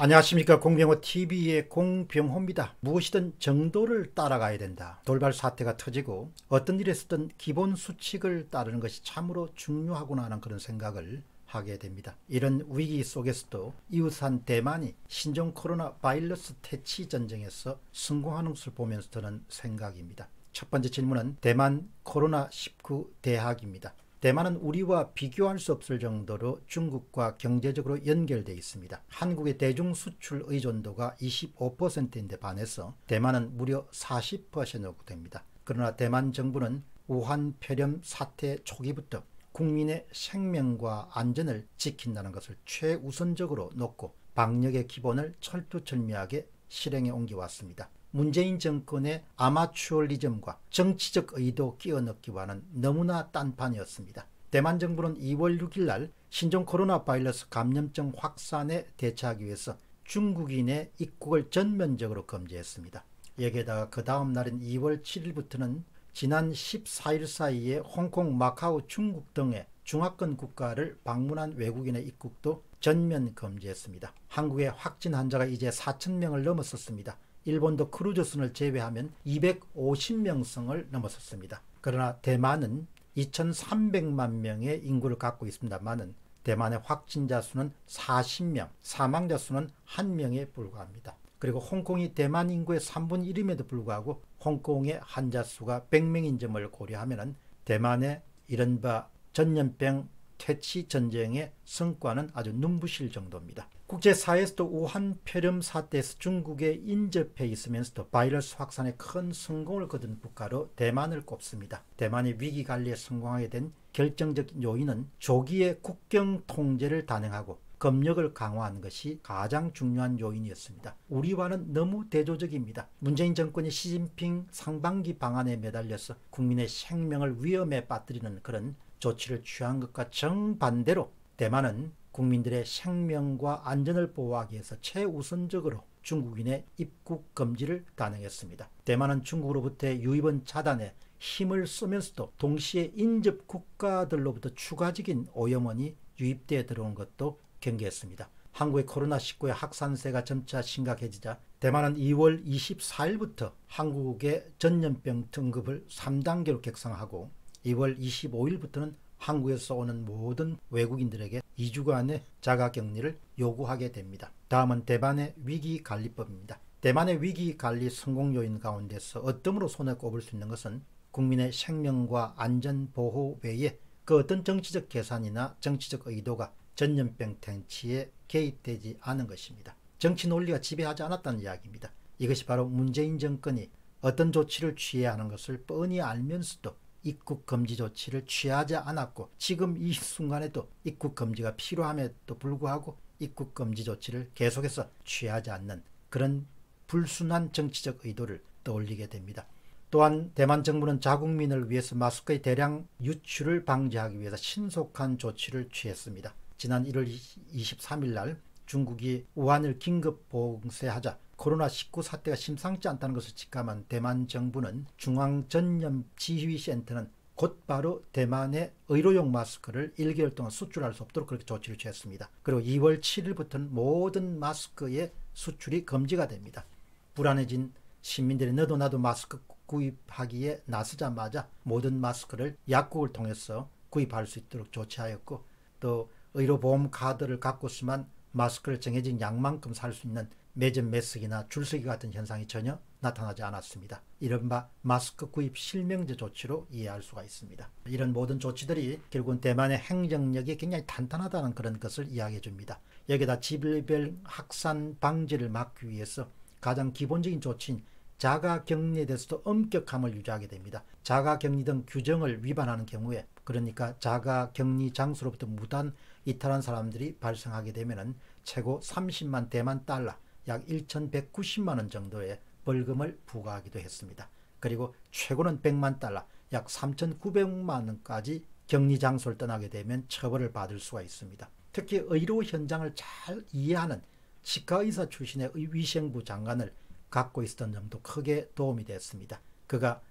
안녕하십니까 공병호 TV의 공병호입니다. 무엇이든 정도를 따라가야 된다. 돌발 사태가 터지고 어떤 일에서든 기본 수칙을 따르는 것이 참으로 중요하구나 하는 그런 생각을 하게 됩니다. 이런 위기 속에서도 이웃한 대만이 신종 코로나 바이러스 퇴치 전쟁에서 성공하는 것을 보면서 드는 생각입니다. 첫 번째 질문은 대만 코로나19 대학입니다. 대만은 우리와 비교할 수 없을 정도로 중국과 경제적으로 연결되어 있습니다. 한국의 대중 수출 의존도가 25%인데 반해서 대만은 무려 40% 정도 됩니다. 그러나 대만 정부는 우한 폐렴 사태 초기부터 국민의 생명과 안전을 지킨다는 것을 최우선적으로 놓고 방역의 기본을 철두철미하게 실행에 옮겨왔습니다. 문재인 정권의 아마추어리즘과 정치적 의도 끼워 넣기와는 너무나 딴판이었습니다. 대만 정부는 2월 6일 날 신종 코로나 바이러스 감염증 확산에 대처하기 위해서 중국인의 입국을 전면적으로 금지했습니다. 여기에다가 그 다음 날인 2월 7일부터는 지난 14일 사이에 홍콩, 마카오, 중국 등의 중화권 국가를 방문한 외국인의 입국도 전면 금지했습니다. 한국의 확진 환자가 이제 4천명을 넘었었습니다. 일본도 크루즈선을 제외하면 250명성을 넘어섰습니다. 그러나 대만은 2300만 명의 인구를 갖고 있습니다만은 대만의 확진자 수는 40명, 사망자 수는 1명에 불과합니다. 그리고 홍콩이 대만 인구의 3분의 1임에도 불구하고 홍콩의 환자 수가 100명인 점을 고려하면 대만의 이른바 전염병 퇴치 전쟁의 성과는 아주 눈부실 정도입니다. 국제사회에서도 우한 폐렴 사태에서 중국에 인접해 있으면서도 바이러스 확산에 큰 성공을 거둔 국가로 대만을 꼽습니다. 대만이 위기 관리에 성공하게 된 결정적 요인은 조기에 국경 통제를 단행하고 검역을 강화하는 것이 가장 중요한 요인이었습니다. 우리와는 너무 대조적입니다. 문재인 정권이 시진핑 상반기 방안에 매달려서 국민의 생명을 위험에 빠뜨리는 그런 조치를 취한 것과 정반대로 대만은 국민들의 생명과 안전을 보호하기 위해서 최우선적으로 중국인의 입국 금지를 단행했습니다. 대만은 중국으로부터의 유입원 차단에 힘을 쓰면서도 동시에 인접 국가들로부터 추가적인 오염원이 유입되어 들어온 것도 경계했습니다. 한국의 코로나19의 확산세가 점차 심각해지자 대만은 2월 24일부터 한국의 전염병 등급을 3단계로 격상하고 2월 25일부터는 한국에서 오는 모든 외국인들에게 2주간의 자가격리를 요구하게 됩니다. 다음은 대만의 위기관리법입니다. 대만의 위기관리 성공 요인 가운데서 어떤 으로 손에 꼽을 수 있는 것은 국민의 생명과 안전 보호 외에 그 어떤 정치적 계산이나 정치적 의도가 전염병 퇴치에 개입되지 않은 것입니다. 정치 논리가 지배하지 않았다는 이야기입니다. 이것이 바로 문재인 정권이 어떤 조치를 취해야 하는 것을 뻔히 알면서도 입국 금지 조치를 취하지 않았고 지금 이 순간에도 입국 금지가 필요함에도 불구하고 입국 금지 조치를 계속해서 취하지 않는 그런 불순한 정치적 의도를 떠올리게 됩니다. 또한 대만 정부는 자국민을 위해서 마스크의 대량 유출을 방지하기 위해서 신속한 조치를 취했습니다. 지난 1월 23일 날 중국이 우한을 긴급 봉쇄하자 코로나19 사태가 심상치 않다는 것을 직감한 대만 정부는 중앙전염지휘센터는 곧바로 대만의 의료용 마스크를 1개월 동안 수출할 수 없도록 그렇게 조치를 취했습니다. 그리고 2월 7일부터는 모든 마스크의 수출이 금지가 됩니다. 불안해진 시민들이 너도 나도 마스크 구입하기에 나서자마자 모든 마스크를 약국을 통해서 구입할 수 있도록 조치하였고 또 의료보험 카드를 갖고서만 마스크를 정해진 양만큼 살 수 있는 매점 매석이나 줄서기 같은 현상이 전혀 나타나지 않았습니다. 이른바 마스크 구입 실명제 조치로 이해할 수가 있습니다. 이런 모든 조치들이 결국은 대만의 행정력이 굉장히 탄탄하다는 그런 것을 이야기해 줍니다. 여기다 지별 확산 방지를 막기 위해서 가장 기본적인 조치인 자가 격리에 대해서도 엄격함을 유지하게 됩니다. 자가 격리 등 규정을 위반하는 경우에 그러니까 자가 격리 장소로부터 무단 이탈한 사람들이 발생하게 되면 최고 30만 대만 달러 약 1,190만 원 정도의 벌금을 부과하기도 했습니다. 그리고 최고는 100만 달러 약 3,900만 원까지 격리 장소를 떠나게 되면 처벌을 받을 수가 있습니다. 특히 의료 현장을 잘 이해하는 치과의사 출신의 위생부 장관을 갖고 있었던 점도 크게 도움이 됐습니다. 그가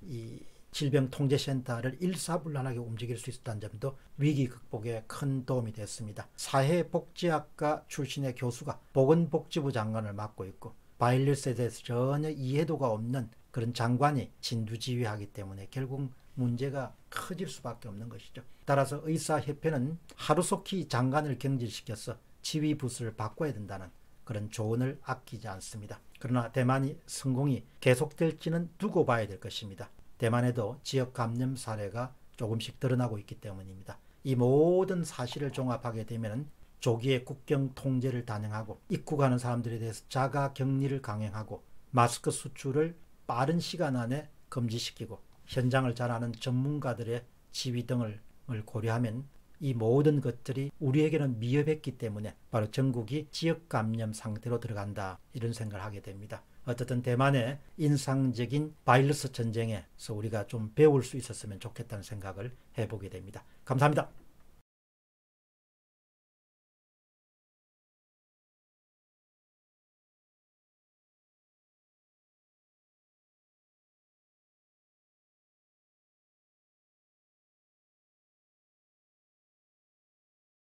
이 질병통제센터를 일사불란하게 움직일 수 있었다는 점도 위기 극복에 큰 도움이 됐습니다. 사회복지학과 출신의 교수가 보건복지부 장관을 맡고 있고 바이러스에 대해서 전혀 이해도가 없는 그런 장관이 진두지휘하기 때문에 결국 문제가 커질 수밖에 없는 것이죠. 따라서 의사협회는 하루속히 장관을 경질시켜서 지휘 부서를 바꿔야 된다는 그런 조언을 아끼지 않습니다. 그러나 대만이 성공이 계속될지는 두고 봐야 될 것입니다. 대만에도 지역 감염 사례가 조금씩 드러나고 있기 때문입니다. 이 모든 사실을 종합하게 되면 조기에 국경 통제를 단행하고 입국하는 사람들에 대해서 자가 격리를 강행하고 마스크 수출을 빠른 시간 안에 금지시키고 현장을 잘 아는 전문가들의 지휘 등을 고려하면 이 모든 것들이 우리에게는 미흡했기 때문에 바로 전국이 지역 감염 상태로 들어간다 이런 생각을 하게 됩니다. 어쨌든 대만의 인상적인 바이러스 전쟁에서 우리가 좀 배울 수 있었으면 좋겠다는 생각을 해보게 됩니다. 감사합니다.